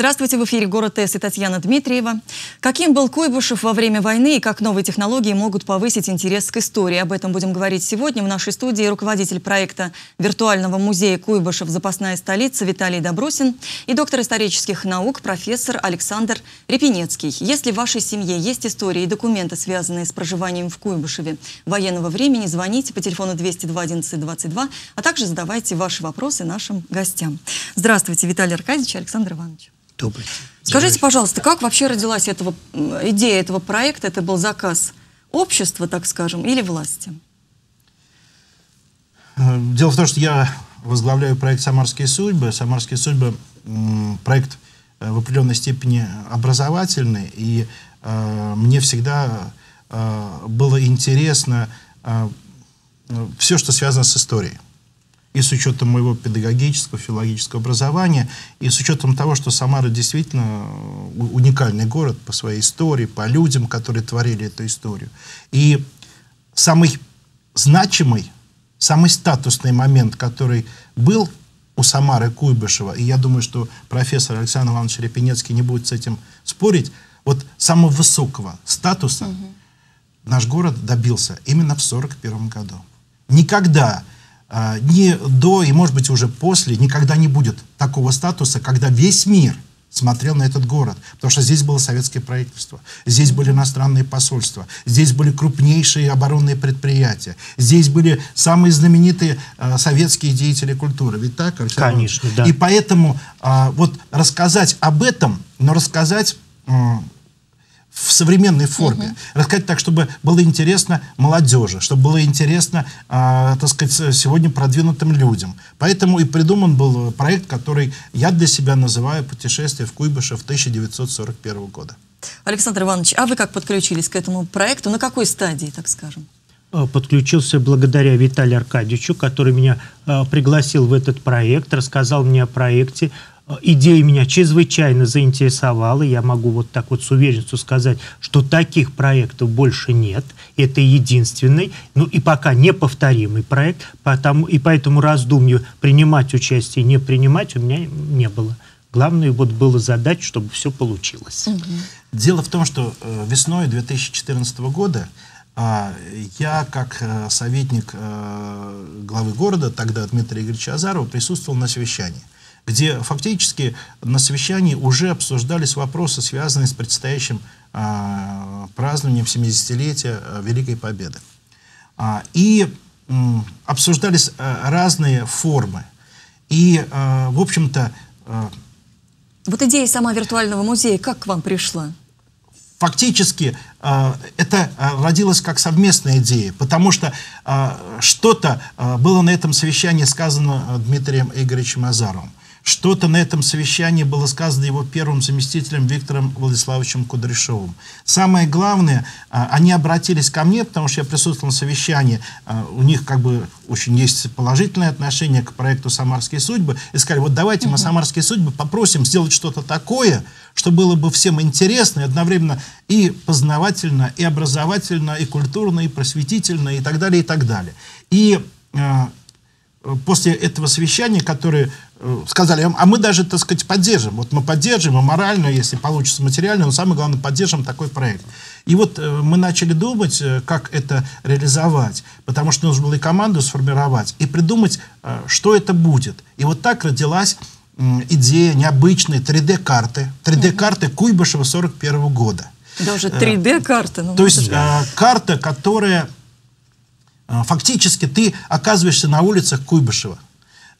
Здравствуйте, в эфире «Город С» и Татьяна Дмитриева. Каким был Куйбышев во время войны и как новые технологии могут повысить интерес к истории? Об этом будем говорить сегодня. В нашей студии руководитель проекта виртуального музея Куйбышев «Запасная столица» Виталий Добросин и доктор исторических наук профессор Александр Репенецкий. Если в вашей семье есть истории и документы, связанные с проживанием в Куйбышеве военного времени, звоните по телефону 202 11 22, а также задавайте ваши вопросы нашим гостям. Здравствуйте, Виталий Аркадьевич Александр Иванович. Добрый Скажите, пожалуйста, как вообще родилась этого, идея этого проекта? Это был заказ общества, так скажем, или власти? Э, дело в том, что я возглавляю проект «Самарские судьбы». «Самарские судьбы» — проект э, в определенной степени образовательный, и э, мне всегда э, было интересно э, все, что связано с историей и с учетом моего педагогического, филологического образования, и с учетом того, что Самара действительно э, уникальный город по своей истории, по людям, которые творили эту историю. И самый значимый, самый статусный момент, который был у Самары Куйбышева, и я думаю, что профессор Александр Иванович Репенецкий не будет с этим спорить, вот самого высокого статуса угу. наш город добился именно в 1941 году. Никогда ни до и, может быть, уже после никогда не будет такого статуса, когда весь мир смотрел на этот город, потому что здесь было советское правительство, здесь были иностранные посольства, здесь были крупнейшие оборонные предприятия, здесь были самые знаменитые э, советские деятели культуры. Ведь так, Александр? Конечно, да. И поэтому э, вот рассказать об этом, но рассказать э, в современной форме. Uh-huh. Рассказать так, чтобы было интересно молодежи, чтобы было интересно, э, так сказать, сегодня продвинутым людям. Поэтому и придуман был проект, который я для себя называю «Путешествие в Куйбышев 1941 года». Александр Иванович, а вы как подключились к этому проекту? На какой стадии, так скажем? Э, подключился благодаря Виталию Аркадьевичу, который меня э, пригласил в этот проект, рассказал мне о проекте, идея меня чрезвычайно заинтересовала. Я могу вот так вот с уверенностью сказать, что таких проектов больше нет. Это единственный, ну и пока неповторимый проект. Потому, и поэтому раздумью принимать участие, не принимать у меня не было. Главное вот было задать, чтобы все получилось. Угу. Дело в том, что э, весной 2014 года э, я, как э, советник э, главы города, тогда Дмитрия Игоревича Азарова, присутствовал на совещании где фактически на совещании уже обсуждались вопросы, связанные с предстоящим э, празднованием 70-летия э, Великой Победы. А, и э, обсуждались э, разные формы. И, э, в общем-то... Э, вот идея сама виртуального музея как к вам пришла? фактически э, это э, родилось как совместная идея, потому что что-то было на этом совещании сказано Дмитрием Игоревичем Азаровым. Что-то на этом совещании было сказано его первым заместителем Виктором Владиславовичем Кудряшовым. Самое главное, а, они обратились ко мне, потому что я присутствовал на совещании, а, у них как бы очень есть положительное отношение к проекту «Самарские судьбы», и сказали, вот давайте мы «Самарские судьбы» попросим сделать что-то такое, что было бы всем интересно, и одновременно и познавательно, и образовательно, и культурно, и просветительно, и так далее, и так далее. И а, после этого совещания, которые э, сказали, а мы даже, так сказать, поддержим. Вот мы поддержим и морально, если получится материально, но самое главное, поддержим такой проект. И вот э, мы начали думать, э, как это реализовать, потому что нужно было и команду сформировать, и придумать, что это будет. И вот так родилась идея необычной 3D-карты, 3D-карты Куйбышева 41 года. Даже 3D-карта. Ну, То есть да. карта, которая фактически ты оказываешься на улицах Куйбышева.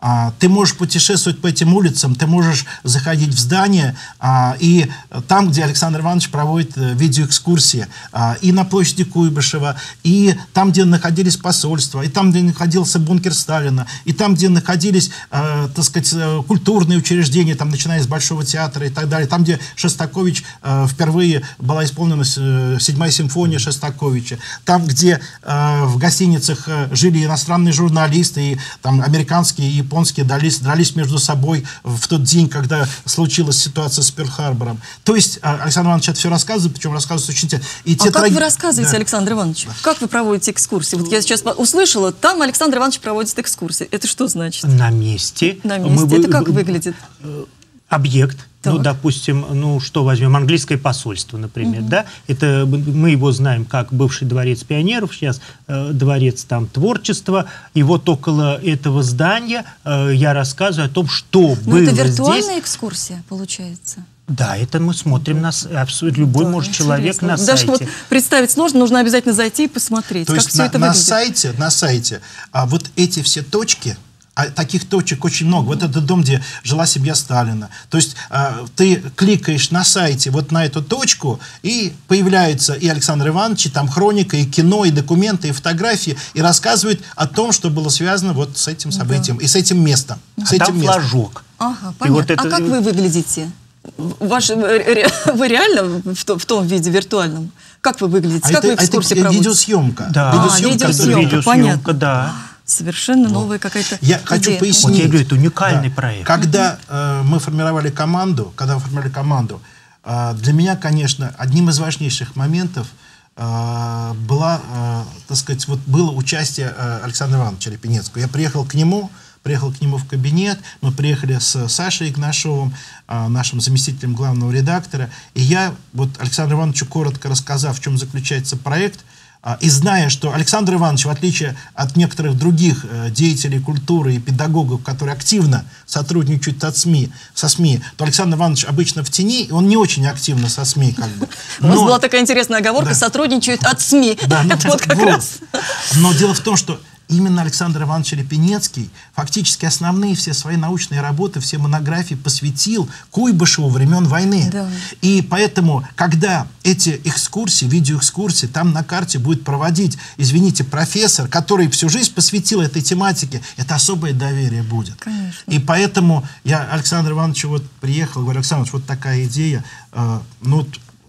А, ты можешь путешествовать по этим улицам, ты можешь заходить в здание, а, и там, где Александр Иванович проводит э, видеоэкскурсии, а, и на площади Куйбышева, и там, где находились посольства, и там, где находился бункер Сталина, и там, где находились, так сказать, э, культурные учреждения, там, начиная с Большого театра и так далее, там, где Шостакович впервые была исполнена седьмая симфония Шостаковича, там, где в гостиницах жили иностранные журналисты, и там американские, и японские дрались, дрались между собой в тот день, когда случилась ситуация с Перл-Харбором. То есть а, Александр Иванович это все рассказывает, причем рассказывает очень интересно. И а как вы рассказываете, да. Александр Иванович? Как вы проводите экскурсии? Вот я сейчас услышала, там Александр Иванович проводит экскурсии. Это что значит? На месте. На месте. Мы, это как выглядит? Объект, ну, Так. допустим, ну, что возьмем, английское посольство, например, да, это мы его знаем как бывший дворец пионеров, сейчас э, дворец там творчества, и вот около этого здания э, я рассказываю о том, что Ну, было это виртуальная здесь. экскурсия, получается. Да, это мы смотрим на абсолютно любой Да, может человек на Даже сайте. вот представить сложно, нужно обязательно зайти и посмотреть, То как есть все на, это на выглядит. сайте, на сайте, а вот эти все точки, а таких точек очень много. Вот этот дом, где жила семья Сталина. То есть а, ты кликаешь на сайте вот на эту точку, и появляется и Александр Иванович, и там хроника, и кино, и документы, и фотографии, и рассказывает о том, что было связано вот с этим событием и с этим местом. С А этим там местом. флажок. Ага, понятно. вот это- А как вы выглядите? Ваш, э, ре- вы реально в, то- в том виде виртуальном? Как вы выглядите? А как это, вы это экскурсии ви- проводите? видеосъемка. Да. А, Видеосъемка, видеосъемка, видеосъемка, понятно. да. Совершенно новая какая-то Я хочу идея. пояснить. Вот я говорю, это уникальный Да. проект. Когда э, мы формировали команду, когда мы формировали команду, э, для меня, конечно, одним из важнейших моментов э, была, э, так сказать, вот было участие э, Александра Ивановича Репенецкого. Я приехал к нему, приехал к нему в кабинет, мы приехали с Сашей Игнашовым, э, нашим заместителем главного редактора, и я вот Александру Ивановичу коротко рассказав, в чем заключается проект, И зная, что Александр Иванович, в отличие от некоторых других э, деятелей культуры и педагогов, которые активно сотрудничают от СМИ, со СМИ, то Александр Иванович обычно в тени, и он не очень активно со СМИ. Как бы. У вас Но- была такая интересная оговорка, Да. сотрудничают от СМИ. да, ну, вот как вот. раз. Но дело в том, что именно Александр Иванович Репенецкий фактически основные все свои научные работы, все монографии посвятил Куйбышеву времен войны. Да. И поэтому, когда эти экскурсии, видеоэкскурсии, там на карте будет проводить, извините, профессор, который всю жизнь посвятил этой тематике, это особое доверие будет. Конечно. И поэтому я Александру Ивановичу вот приехал, говорю, Александр Иванович, вот такая идея, э, ну,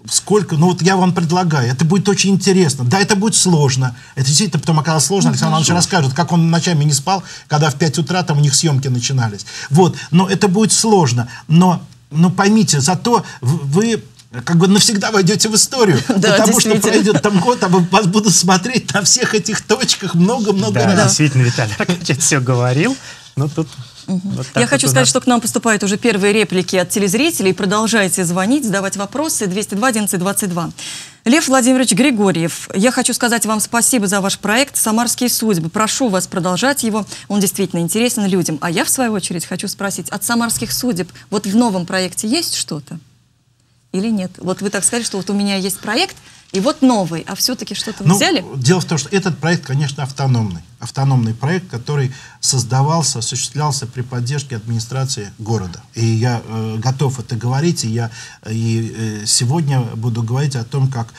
сколько, ну вот я вам предлагаю, это будет очень интересно. Да, это будет сложно. Это действительно потом оказалось сложно. Александр Иванович расскажет, как он ночами не спал, когда в 5 утра там у них съемки начинались. Вот, но это будет сложно. Но, но поймите, зато вы как бы навсегда войдете в историю. Да, потому что пройдет там год, а вас будут смотреть на всех этих точках много-много Да, раз. действительно, Виталий Аркадьевич все говорил. Но тут вот Я вот хочу у сказать, нас- что к нам поступают уже первые реплики от телезрителей. Продолжайте звонить, задавать вопросы. 202 11 22. Лев Владимирович Григорьев, я хочу сказать вам спасибо за ваш проект «Самарские судьбы». Прошу вас продолжать его. Он действительно интересен людям. А я, в свою очередь, хочу спросить, от «Самарских судеб» вот в новом проекте есть что-то? Или нет? Вот вы так сказали, что вот у меня есть проект, и вот новый, а все-таки что-то Ну, взяли? Дело в том, что этот проект, конечно, автономный. Автономный проект, который создавался, осуществлялся при поддержке администрации города. И я э, готов это говорить, и я э, и, э, сегодня буду говорить о том, как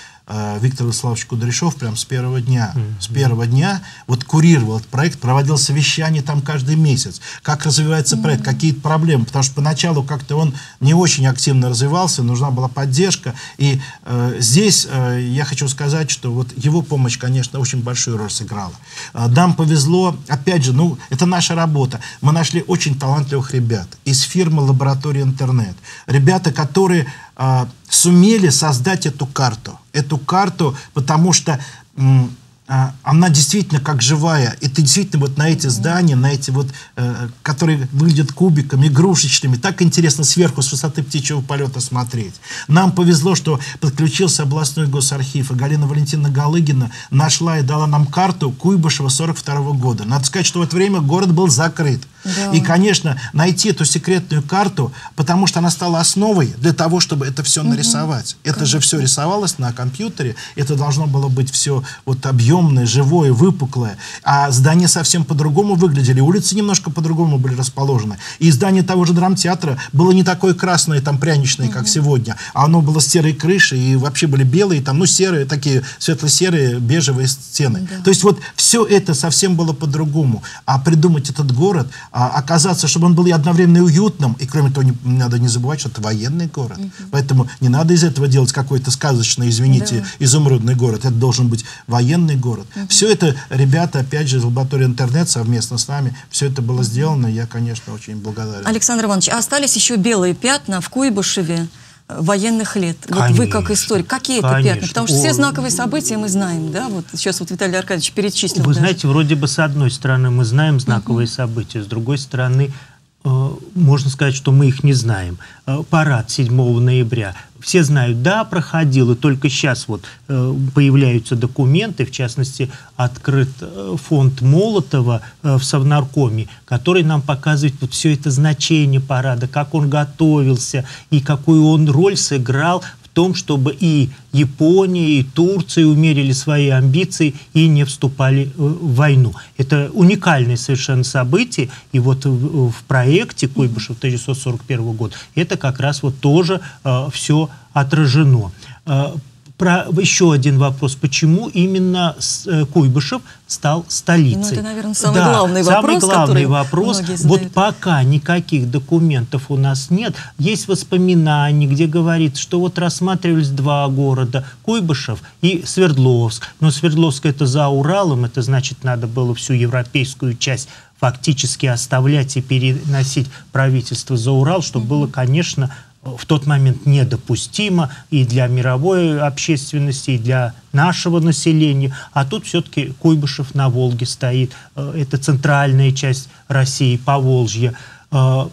Виктор Владиславович Кудряшов прям с первого дня, с первого дня вот курировал этот проект, проводил совещания там каждый месяц, как развивается проект, какие-то проблемы, потому что поначалу как-то он не очень активно развивался, нужна была поддержка, и э, здесь э, я хочу сказать, что вот его помощь, конечно, очень большую роль сыграла. Э, нам повезло, опять же, ну, это наша работа, мы нашли очень талантливых ребят из фирмы «Лаборатория Интернет», ребята, которые э, сумели создать эту карту, эту карту, потому что а, она действительно как живая. И ты действительно вот на эти здания, на эти вот, э, которые выглядят кубиками, игрушечными, так интересно сверху с высоты птичьего полета смотреть. Нам повезло, что подключился областной госархив, и Галина Валентина Галыгина нашла и дала нам карту Куйбышева 42 года. Надо сказать, что в это время город был закрыт. Да. И, конечно, найти эту секретную карту, потому что она стала основой для того, чтобы это все нарисовать. Это же все рисовалось на компьютере, это должно было быть все вот объемное, живое, выпуклое. А здания совсем по-другому выглядели, улицы немножко по-другому были расположены. И здание того же драмтеатра было не такое красное, там пряничное, как сегодня, а оно было с серой крышей, и вообще были белые, там, ну, серые, такие светло-серые, бежевые стены. То есть вот все это совсем было по-другому. А придумать этот город, оказаться, чтобы он был и одновременно и уютным, и кроме того, не, надо не забывать, что это военный город. Поэтому не надо из этого делать какой-то сказочный, извините, изумрудный город. Это должен быть военный город. Все это, ребята, опять же, из лаборатории интернет совместно с нами, все это было сделано, я, конечно, очень благодарен. Александр Иванович, а остались еще белые пятна в Куйбышеве военных лет. Вот вы как Конечно. историк, какие это Конечно. пятна? Потому что все знаковые события мы знаем, да? Вот сейчас вот Виталий Аркадьевич перечислил. Вы даже. знаете, вроде бы с одной стороны мы знаем знаковые события, с другой стороны можно сказать, что мы их не знаем. Э, парад 7 ноября. Все знают, да, проходил, и только сейчас вот э, появляются документы, в частности, открыт фонд Молотова в Совнаркоме, который нам показывает вот все это значение парада, как он готовился и какую он роль сыграл том, чтобы и Япония, и Турция умерили свои амбиции и не вступали э, в войну. Это уникальное совершенно событие, и вот в, в проекте Куйбышев 1941 год это как раз вот тоже э, все отражено. Про еще один вопрос. Почему именно э, Куйбышев стал столицей? Ну, это, наверное, самый да, главный вопрос. Самый главный вопрос. Вот пока никаких документов у нас нет, есть воспоминания, где говорится, что вот рассматривались два города, Куйбышев и Свердловск. Но Свердловск это за Уралом, это значит, надо было всю европейскую часть фактически оставлять и переносить правительство за Урал, что было, конечно, в тот момент недопустимо и для мировой общественности, и для нашего населения. А тут все-таки Куйбышев на Волге стоит. Э, это центральная часть России, Поволжье. Э,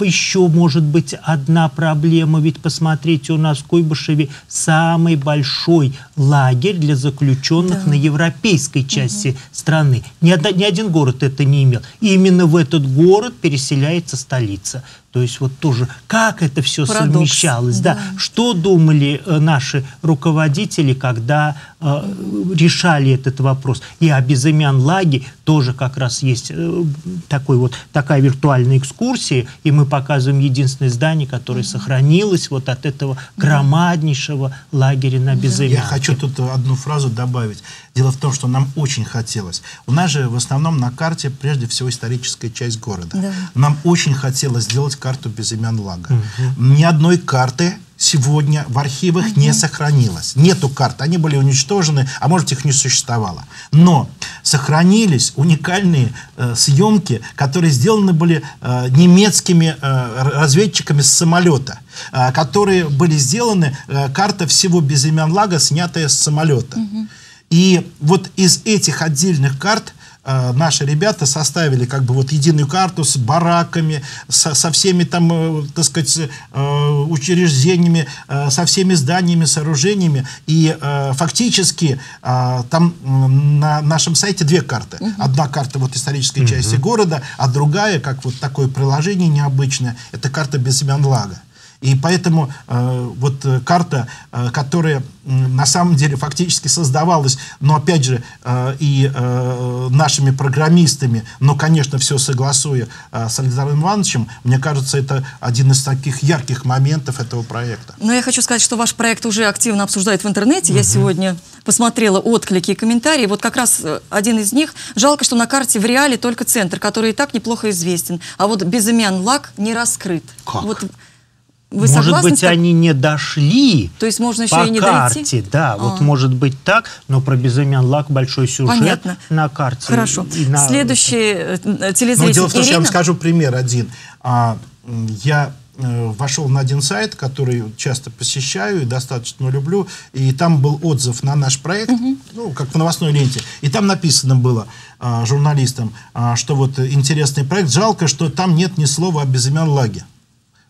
еще может быть одна проблема, ведь посмотрите, у нас в Куйбышеве самый большой лагерь для заключенных да. на европейской части угу. страны. Ни, одна, ни один город это не имел. И именно в этот город переселяется столица. То есть вот тоже, как это все Парадокс. совмещалось, да. да, что думали э, наши руководители, когда э, решали этот вопрос. И о безымян лаге тоже как раз есть э, такой вот, такая виртуальная экскурсия, и мы показываем единственное здание, которое сохранилось вот от этого громаднейшего лагеря на Безымянке. Я хочу тут одну фразу добавить. Дело в том, что нам очень хотелось. У нас же в основном на карте прежде всего историческая часть города. Да. Нам очень хотелось сделать карту безымян лага. Угу. Ни одной карты сегодня в архивах угу. не сохранилось. Нету карт, они были уничтожены, а может их не существовало. Но сохранились уникальные э, съемки, которые сделаны были э, немецкими э, разведчиками с самолета, э, которые были сделаны, э, карта всего безымян лага, снятая с самолета. Угу. И вот из этих отдельных карт э, наши ребята составили как бы вот единую карту с бараками, со, со всеми там, э, так сказать, э, учреждениями, э, со всеми зданиями, сооружениями. И э, фактически э, там на нашем сайте две карты. Угу. Одна карта вот исторической угу. части города, а другая, как вот такое приложение необычное, это карта безымян лага. И поэтому э, вот э, карта, э, которая на самом деле фактически создавалась, но опять же э, и э, нашими программистами, но, конечно, все согласуя э, с Александром Ивановичем, мне кажется, это один из таких ярких моментов этого проекта. Но я хочу сказать, что ваш проект уже активно обсуждают в интернете. Угу. Я сегодня посмотрела отклики и комментарии. Вот как раз э, один из них. Жалко, что на карте в реале только центр, который и так неплохо известен. А вот безымян лак не раскрыт. Как? Вот вы может согласны, быть, они не дошли То есть можно еще по и не карте, дойти? да, а. вот может быть так, но про безымян лак большой сюжет Понятно. на карте. Хорошо. На... Следующий э, телезритель Но дело в том, Ирина... что я вам скажу пример один. А, я э, вошел на один сайт, который часто посещаю и достаточно люблю, и там был отзыв на наш проект, угу. ну, как в новостной ленте, и там написано было а, журналистам, а, что вот интересный проект, жалко, что там нет ни слова о безымян лаге.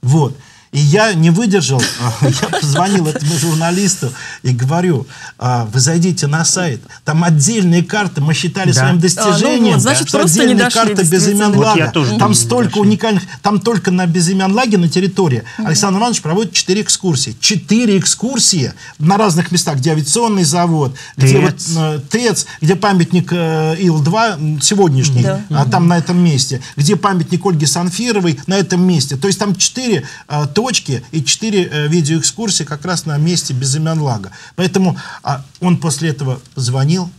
Вот. И я не выдержал, я позвонил этому журналисту и говорю, «А, вы зайдите на сайт, там отдельные карты, мы считали да. своим достижением, а, ну, вот, значит, что отдельные дошли, карты безымян вот лага, там столько уникальных, там только на безымян лаге на территории. Александр Иванович проводит четыре экскурсии. Четыре экскурсии на разных местах, где авиационный завод, ТЭЦ. где вот э, ТЭЦ, где памятник э, Ил-2 сегодняшний, да. а, там на этом месте, где памятник Ольги Санфировой на этом месте. То есть там четыре э, точки и четыре э, видеоэкскурсии как раз на месте безымян лага. Поэтому а, он после этого позвонил,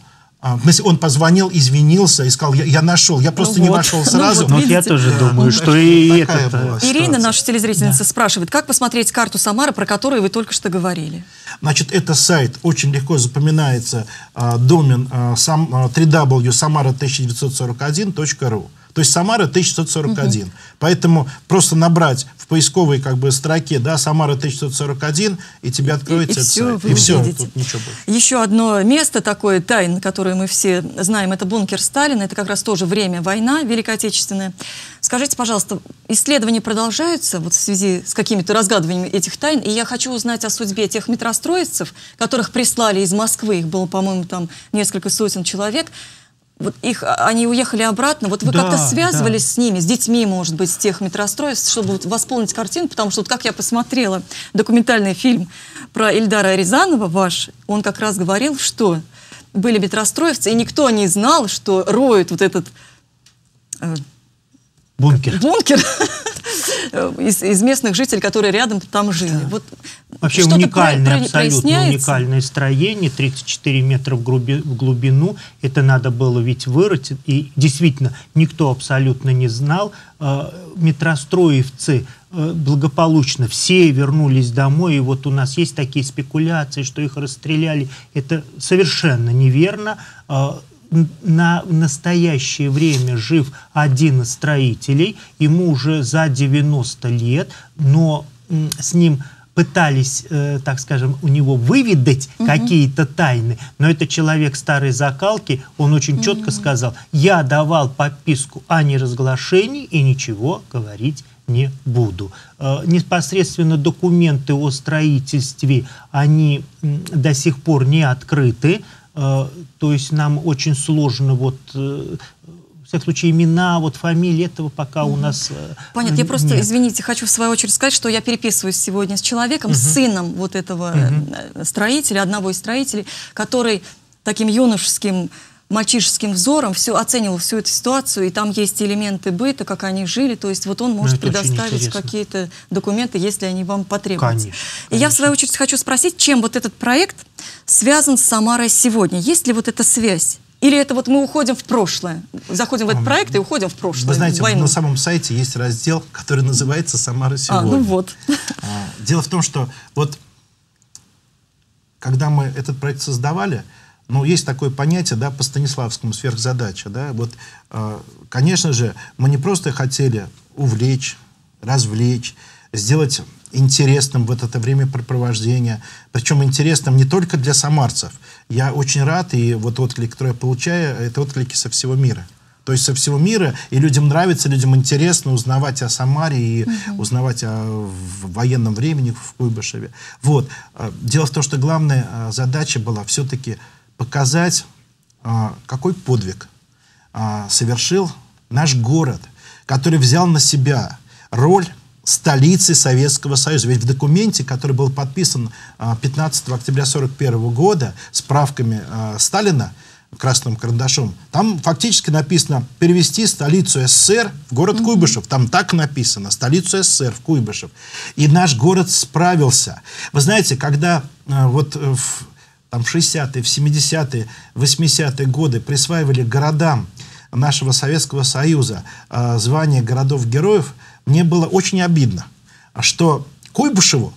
а, он позвонил, извинился и сказал, я, я нашел, я просто ну не вот. нашел ну сразу. Ну, вот, я тоже да. думаю, ну, что и это... Ирина, наша телезрительница, да. спрашивает, как посмотреть карту Самары, про которую вы только что говорили? Значит, это сайт очень легко запоминается, а, домен а, сам, а, www.samara1941.ru То есть Самара 1141. Угу. Поэтому просто набрать в поисковой как бы строке, да, Самара 1141, и тебе откроется и, и все, сайт. И все, тут ничего больше. Еще одно место такое тайн, которое мы все знаем, это бункер Сталина. Это как раз тоже время война Великой Отечественная. Скажите, пожалуйста, исследования продолжаются вот в связи с какими-то разгадываниями этих тайн, и я хочу узнать о судьбе тех метростроевцев, которых прислали из Москвы, их было, по-моему, там несколько сотен человек, вот их, а, они уехали обратно. Вот вы да, как-то связывались да. с ними, с детьми, может быть, с тех метростроев, чтобы вот восполнить картину, потому что вот как я посмотрела документальный фильм про Ильдара Рязанова ваш, он как раз говорил, что были метростроевцы, и никто не знал, что роют вот этот э, Бункер. Бункер из, из местных жителей, которые рядом там жили. Да. Вот Вообще уникальное, про, абсолютно уникальное строение, 34 метра в, груби, в глубину. Это надо было ведь вырыть. И действительно, никто абсолютно не знал. Э, метростроевцы э, благополучно все вернулись домой. И вот у нас есть такие спекуляции, что их расстреляли. Это совершенно неверно э, на настоящее время жив один из строителей, ему уже за 90 лет, но с ним пытались, э, так скажем, у него выведать угу. какие-то тайны, но это человек старой закалки, он очень угу. четко сказал, я давал подписку о неразглашении и ничего говорить не буду. Э, непосредственно документы о строительстве, они до сих пор не открыты, то есть нам очень сложно вот э, в всяком случае, имена, вот фамилии этого пока угу. у нас э, Понятно. Я просто, нет. извините, хочу в свою очередь сказать, что я переписываюсь сегодня с человеком, угу. с сыном вот этого угу. строителя, одного из строителей, который таким юношеским мальчишеским взором все оценивал всю эту ситуацию, и там есть элементы быта, как они жили, то есть вот он может предоставить какие-то документы, если они вам потребуются. Конечно, конечно. И я в свою очередь хочу спросить, чем вот этот проект связан с Самарой сегодня? Есть ли вот эта связь? Или это вот мы уходим в прошлое? Заходим в этот проект и уходим в прошлое? Вы знаете, на самом сайте есть раздел, который называется «Самара сегодня». А, ну вот. А, дело в том, что вот когда мы этот проект создавали, ну, есть такое понятие, да, по Станиславскому сверхзадача, да, вот, э, конечно же, мы не просто хотели увлечь, развлечь, сделать интересным вот это времяпрепровождение, причем интересным не только для самарцев. Я очень рад, и вот отклик, который я получаю, это отклики со всего мира. То есть со всего мира, и людям нравится, людям интересно узнавать о Самаре и угу. узнавать о военном времени в Куйбышеве. Вот. Э, дело в том, что главная э, задача была все-таки показать, а, какой подвиг а, совершил наш город, который взял на себя роль столицы Советского Союза. Ведь в документе, который был подписан 15 а, октября 1941 года справками Сталина, красным карандашом, там фактически написано перевести столицу СССР в город mm-hmm. Куйбышев. Там так написано, столицу СССР в Куйбышев. И наш город справился. Вы знаете, когда вот в там, в 60-е, в 70-е, 80-е годы присваивали городам нашего Советского Союза э, звание городов-героев, мне было очень обидно, что Куйбышеву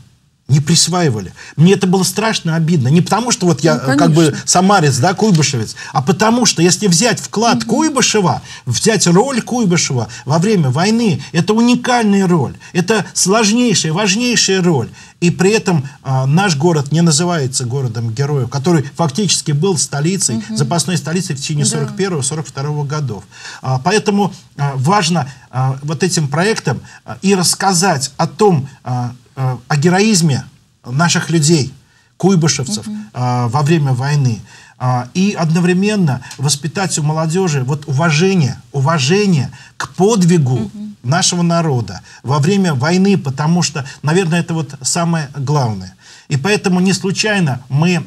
не присваивали. Мне это было страшно обидно. Не потому, что вот я ну, как бы самарец, да, куйбышевец, а потому что если взять вклад угу. Куйбышева, взять роль Куйбышева во время войны, это уникальная роль. Это сложнейшая, важнейшая роль. И при этом а, наш город не называется городом героев, который фактически был столицей, угу. запасной столицей в течение 41-42 да. годов. А, поэтому а, важно а, вот этим проектом а, и рассказать о том, Э, о героизме наших людей, куйбышевцев, угу. во время войны. А, и одновременно воспитать у молодежи вот уважение, уважение к подвигу угу. нашего народа во время войны, потому что, наверное, это вот самое главное. И поэтому не случайно мы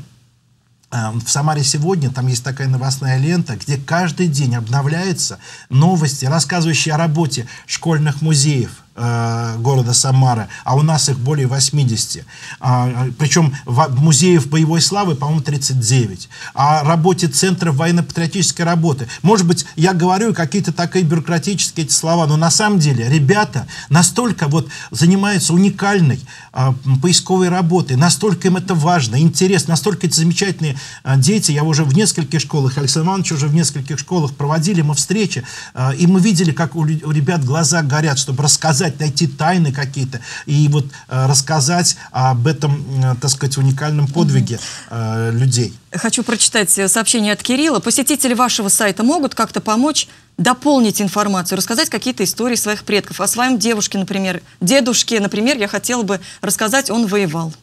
в Самаре сегодня, там есть такая новостная лента, где каждый день обновляются новости, рассказывающие о работе школьных музеев, э, города Самара, а у нас их более 80. А, причем в, музеев боевой славы, по-моему, 39. О работе Центра военно-патриотической работы. Может быть, я говорю какие-то такие бюрократические эти слова, но на самом деле ребята настолько вот занимаются уникальной э, поисковой работой, настолько им это важно, интересно, настолько эти замечательные э, дети, я уже в нескольких школах, Александр Иванович уже в нескольких школах проводили мы встречи, э, и мы видели, как у ребят глаза горят, чтобы рассказать, найти тайны какие-то, и вот э, рассказать об этом, э, так сказать, уникальном подвиге э, людей. Хочу прочитать сообщение от Кирилла. Посетители вашего сайта могут как-то помочь дополнить информацию, рассказать какие-то истории своих предков. О своем девушке, например, дедушке, например, я хотела бы рассказать, он воевал.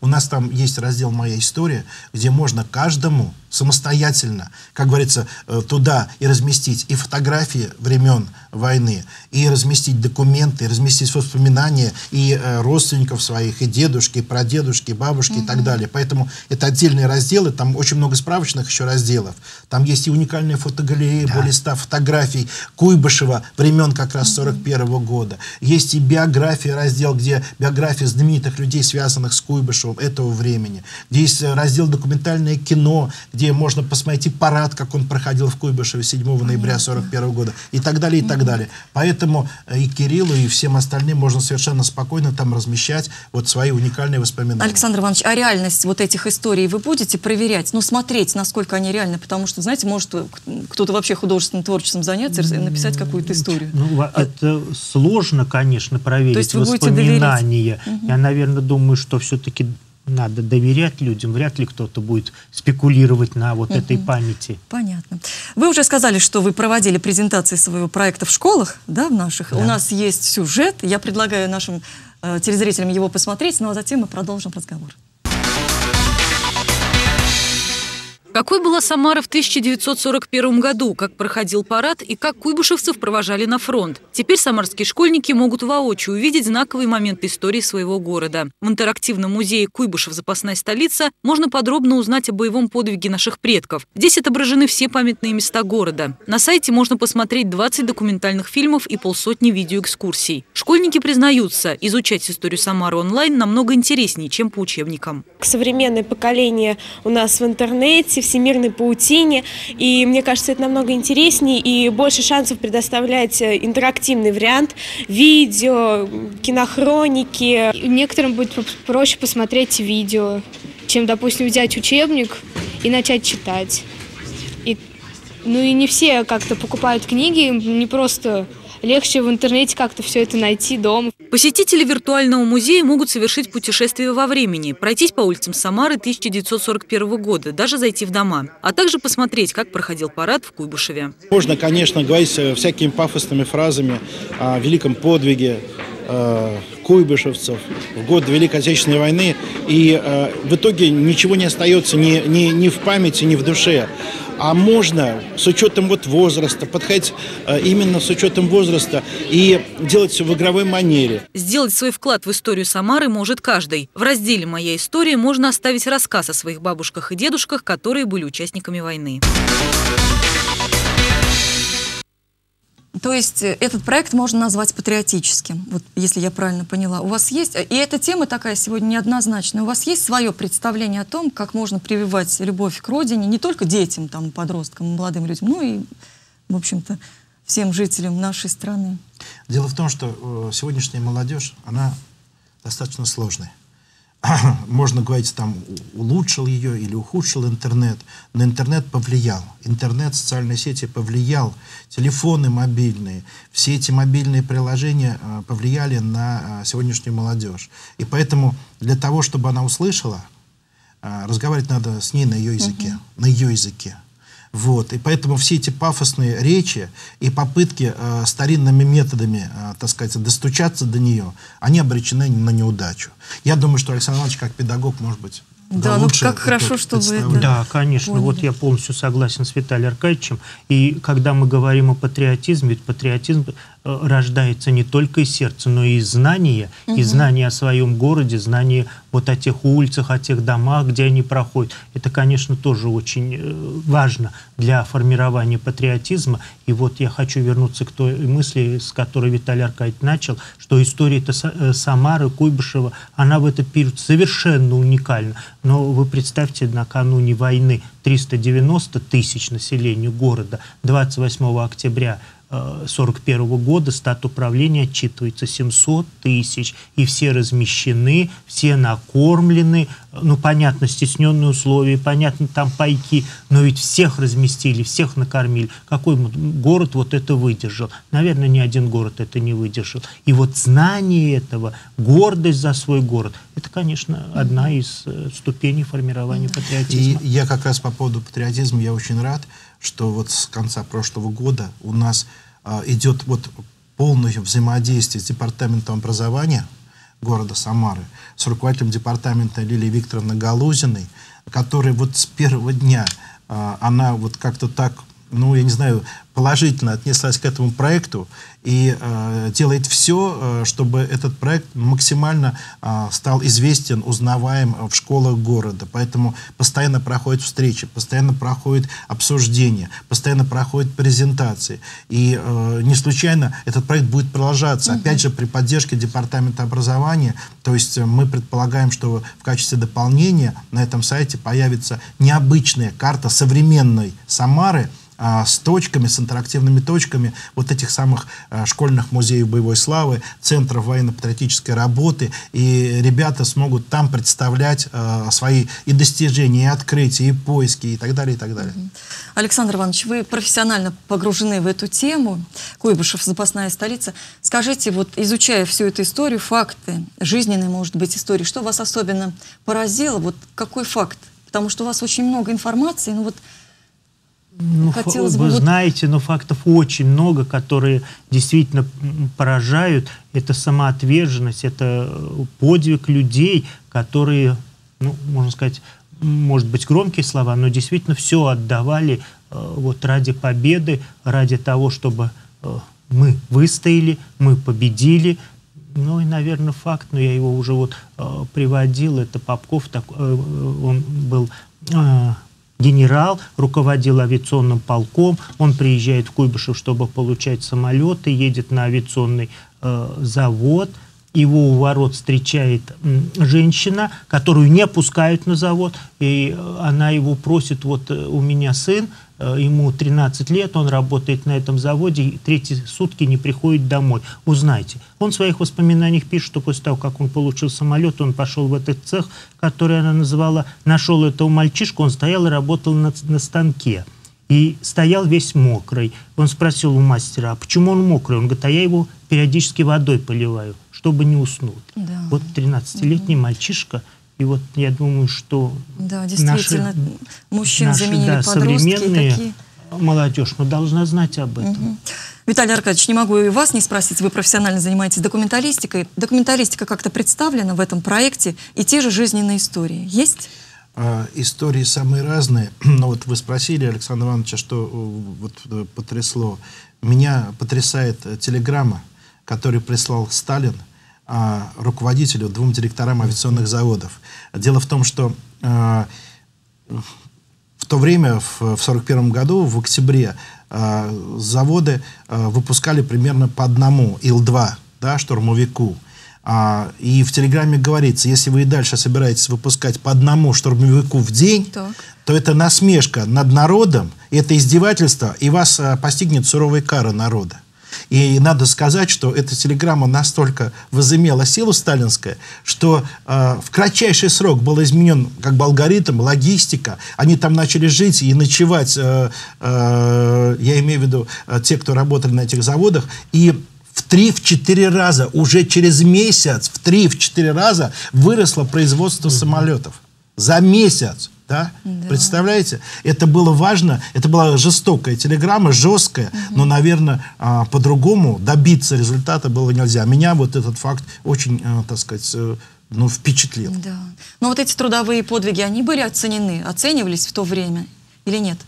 У нас там есть раздел «Моя история», где можно каждому самостоятельно, как говорится, туда и разместить и фотографии времен войны, и разместить документы, и разместить воспоминания и э, родственников своих, и дедушки, и прадедушки, и бабушки угу. и так далее. Поэтому это отдельные разделы, там очень много справочных еще разделов. Там есть и уникальные фотогалереи, да. более ста фотографий Куйбышева времен как раз 41 -го года. Есть и биография, раздел, где биография знаменитых людей, связанных с Куйбышевым этого времени. Где есть э, раздел документальное кино, где можно посмотреть и парад, как он проходил в Куйбышеве 7 ноября 1941 года, и так далее, и так далее. Поэтому э, и Кириллу, и всем остальным можно совершенно спокойно там размещать вот свои уникальные воспоминания. Александр Иванович, а реальность вот этих историй вы будете проверять, ну, смотреть, насколько они реальны? Потому что, знаете, может кто-то вообще художественным творчеством заняться и написать какую-то историю. Ну, это сложно, конечно, проверить То есть вы воспоминания. Угу. Я, наверное, думаю, что все-таки надо доверять людям, вряд ли кто-то будет спекулировать на вот угу. этой памяти. Понятно. Вы уже сказали, что вы проводили презентации своего проекта в школах, да, в наших. Да. У нас есть сюжет, я предлагаю нашим э, телезрителям его посмотреть, ну а затем мы продолжим разговор. Какой была Самара в 1941 году, как проходил парад и как куйбышевцев провожали на фронт? Теперь самарские школьники могут воочию увидеть знаковый момент истории своего города. В интерактивном музее «Куйбышев. Запасная столица» можно подробно узнать о боевом подвиге наших предков. Здесь отображены все памятные места города. На сайте можно посмотреть 20 документальных фильмов и полсотни видеоэкскурсий. Школьники признаются, изучать историю Самары онлайн намного интереснее, чем по учебникам. Современное поколение у нас в интернете, всемирной паутине. И мне кажется, это намного интереснее и больше шансов предоставлять э, интерактивный вариант, видео, кинохроники. Некоторым будет проще посмотреть видео, чем, допустим, взять учебник и начать читать. И, ну и не все как-то покупают книги, не просто легче в интернете как-то все это найти дома. Посетители виртуального музея могут совершить путешествие во времени, пройтись по улицам Самары 1941 года, даже зайти в дома, а также посмотреть, как проходил парад в Куйбышеве. Можно, конечно, говорить всякими пафосными фразами о великом подвиге, э, куйбышевцев в год Великой Отечественной войны, и э, в итоге ничего не остается ни, ни, ни в памяти, ни в душе а можно с учетом вот возраста, подходить э, именно с учетом возраста и делать все в игровой манере. Сделать свой вклад в историю Самары может каждый. В разделе «Моя история» можно оставить рассказ о своих бабушках и дедушках, которые были участниками войны. То есть э, этот проект можно назвать патриотическим, вот если я правильно поняла. У вас есть, и эта тема такая сегодня неоднозначная, у вас есть свое представление о том, как можно прививать любовь к родине не только детям, там, подросткам, молодым людям, но и, в общем-то, всем жителям нашей страны? Дело в том, что э, сегодняшняя молодежь, она достаточно сложная. можно говорить, там, улучшил ее или ухудшил интернет, но интернет повлиял. Интернет, социальные сети повлиял, телефоны мобильные, все эти мобильные приложения э, повлияли на э, сегодняшнюю молодежь. И поэтому для того, чтобы она услышала, э, разговаривать надо с ней на ее языке, uh на ее языке. Вот. И поэтому все эти пафосные речи и попытки э, старинными методами, э, так сказать, достучаться до нее, они обречены на неудачу. Я думаю, что Александр Иванович, как педагог, может быть, да, ну как хорошо, что вы это Да, конечно. Поняли. Вот я полностью согласен с Виталием Аркадьевичем. И когда мы говорим о патриотизме, ведь патриотизм рождается не только из сердца, но и из знания, угу. и знания о своем городе, знания вот о тех улицах, о тех домах, где они проходят. Это, конечно, тоже очень э, важно для формирования патриотизма. И вот я хочу вернуться к той мысли, с которой Виталий Аркадьевич начал, что история э, Самары, Куйбышева, она в этот период совершенно уникальна. Но вы представьте, накануне войны 390 тысяч населению города, 28 октября 1941 года стат управления отчитывается 700 тысяч, и все размещены, все накормлены, ну, понятно, стесненные условия, понятно, там пайки, но ведь всех разместили, всех накормили. Какой город вот это выдержал? Наверное, ни один город это не выдержал. И вот знание этого, гордость за свой город, это, конечно, одна из э, ступеней формирования патриотизма. И я как раз по поводу патриотизма, я очень рад, что вот с конца прошлого года у нас а, идет вот полное взаимодействие с Департаментом образования города Самары, с руководителем департамента Лилией Викторовной Галузиной, который вот с первого дня, а, она вот как-то так, ну, я не знаю, положительно отнеслась к этому проекту и э, делает все, э, чтобы этот проект максимально э, стал известен, узнаваем в школах города. Поэтому постоянно проходят встречи, постоянно проходят обсуждения, постоянно проходят презентации. И э, не случайно этот проект будет продолжаться. Угу. Опять же, при поддержке Департамента образования. То есть э, мы предполагаем, что в качестве дополнения на этом сайте появится необычная карта современной Самары – а, с точками, с интерактивными точками вот этих самых а, школьных музеев боевой славы, центров военно-патриотической работы, и ребята смогут там представлять а, свои и достижения, и открытия, и поиски, и так далее, и так далее. Александр Иванович, вы профессионально погружены в эту тему. Куйбышев, запасная столица. Скажите, вот изучая всю эту историю, факты, жизненные, может быть, истории, что вас особенно поразило? Вот какой факт? Потому что у вас очень много информации, ну вот ну, Хотелось вы бы... знаете, но фактов очень много, которые действительно поражают. Это самоотверженность, это э, подвиг людей, которые, ну, можно сказать, может быть, громкие слова, но действительно все отдавали э, вот ради победы, ради того, чтобы э, мы выстояли, мы победили. Ну и, наверное, факт, но я его уже вот приводил, это Попков, так, он был генерал, руководил авиационным полком, он приезжает в Куйбышев, чтобы получать самолеты, едет на авиационный э, завод, его у ворот встречает женщина, которую не пускают на завод, и она его просит, вот э, у меня сын, Э, ему 13 лет, он работает на этом заводе, и третьи сутки не приходит домой. Узнайте. Он в своих воспоминаниях пишет, что после того, как он получил самолет, он пошел в этот цех, который она называла, нашел этого мальчишку, он стоял и работал на, на станке. И стоял весь мокрый. Он спросил у мастера, а почему он мокрый? Он говорит, а я его периодически водой поливаю, чтобы не уснуть. Да. Вот 13-летний угу. мальчишка и вот я думаю, что да, действительно, наши, мужчин наши, заменили да, современные такие... молодежь, но должна знать об этом. Угу. Виталий Аркадьевич, не могу и вас не спросить, вы профессионально занимаетесь документалистикой. Документалистика как-то представлена в этом проекте, и те же жизненные истории есть? А, истории самые разные. Но вот вы спросили Александра Ивановича, что э, вот э, потрясло. Меня потрясает э, телеграмма, которую прислал Сталин – а, руководителю, двум директорам авиационных заводов. Дело в том, что а, в то время, в 1941 году, в октябре, а, заводы а, выпускали примерно по одному Ил-2, да, штурмовику. А, и в телеграмме говорится, если вы и дальше собираетесь выпускать по одному штурмовику в день, так. то это насмешка над народом, это издевательство, и вас а, постигнет суровая кара народа. И надо сказать, что эта телеграмма настолько возымела силу сталинская, что э, в кратчайший срок был изменен как бы алгоритм, логистика. Они там начали жить и ночевать, э, э, я имею в виду э, те, кто работали на этих заводах, и в 3-4 раза, уже через месяц, в 3-4 раза выросло производство mm-hmm. самолетов. За месяц. Да? Да. Представляете? Это было важно, это была жестокая телеграмма, жесткая, угу. но, наверное, а, по-другому добиться результата было нельзя. Меня вот этот факт очень, а, так сказать, э, ну, впечатлил. Да. Но вот эти трудовые подвиги, они были оценены, оценивались в то время или нет?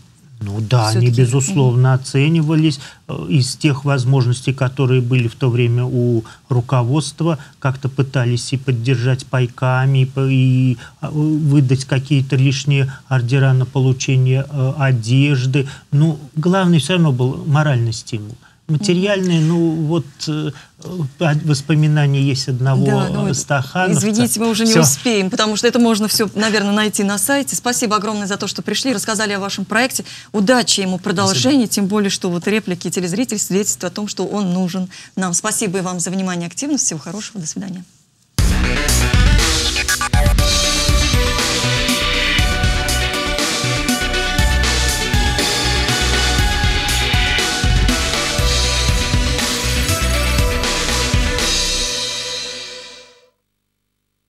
Ну да, они, безусловно, оценивались э, из тех возможностей, которые были в то время у руководства, как-то пытались и поддержать пайками, и а, выдать какие-то лишние ордера на получение э, одежды. Ну, главный все равно был моральный стимул. Материальные, ну вот э, воспоминания есть одного да, ну, стахановца. Извините, мы уже не все. успеем, потому что это можно все, наверное, найти на сайте. Спасибо огромное за то, что пришли, рассказали о вашем проекте. Удачи ему продолжения, тем более, что вот реплики телезрителей свидетельствуют о том, что он нужен нам. Спасибо и вам за внимание активность. Всего хорошего, до свидания.